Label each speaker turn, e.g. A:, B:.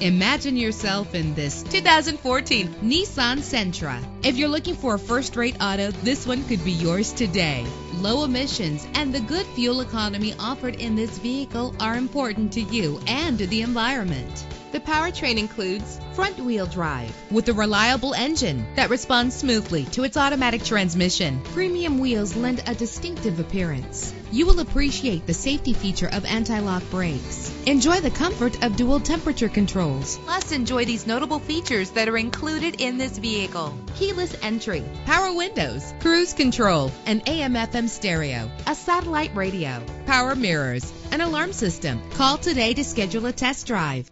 A: Imagine yourself in this 2014 Nissan Sentra. If you're looking for a first-rate auto, this one could be yours today. Low emissions and the good fuel economy offered in this vehicle are important to you and to the environment. The powertrain includes front-wheel drive with a reliable engine that responds smoothly to its automatic transmission. Premium wheels lend a distinctive appearance. You will appreciate the safety feature of anti-lock brakes. Enjoy the comfort of dual temperature controls. Plus, enjoy these notable features that are included in this vehicle. Keyless entry, power windows, cruise control, an AM FM stereo, a satellite radio, power mirrors, an alarm system. Call today to schedule a test drive.